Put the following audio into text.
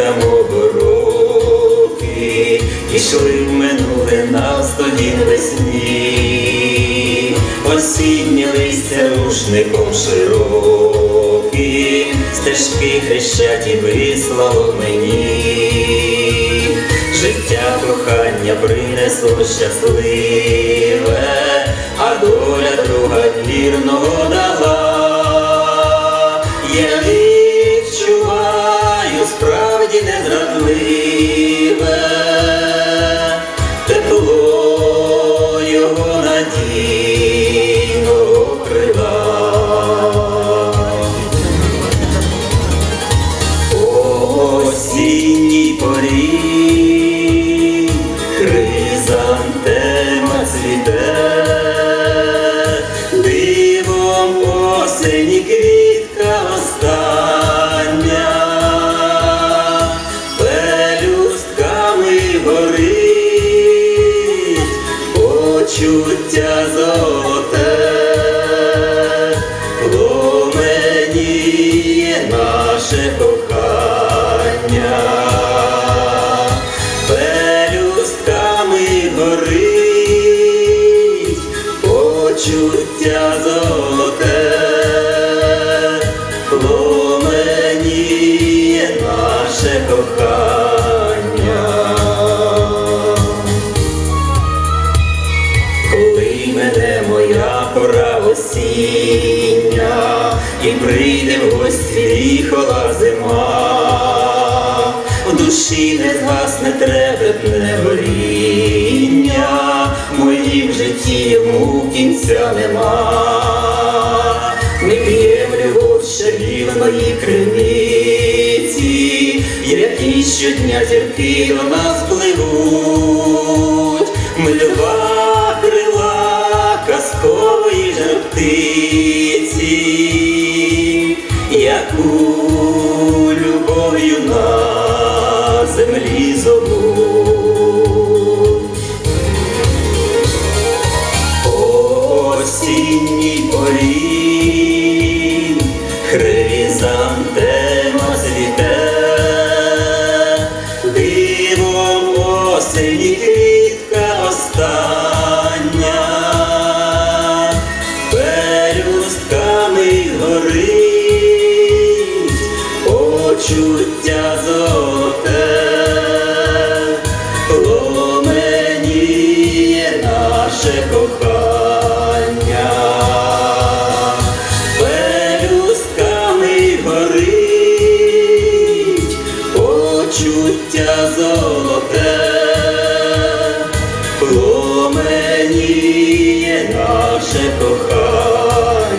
там обороки, ішли в минуле нас тоді весні, осінні листя рушником широкі, стежки хрещаті вислало мені, життя кохання принесло щасливе, а доля друга вірного дала. Осені квітка остання, пелюстками горить почуття золоте, пламеніє наше кохання, пелюстками горить почуття золоте, прийде в гості холла зима, в душі не згасне трепетне горіння, моїм житті йому кінця нема. Ми п'ємо любов чарівної криниці, які щодня зірки до нас пливуть. Ми два крила казкової жар яку любов'ю на землі зову. Осінній порі хризантема почуття золоте, пламеніє наше кохання, пелюстками горить почуття золоте, пламеніє наше кохання.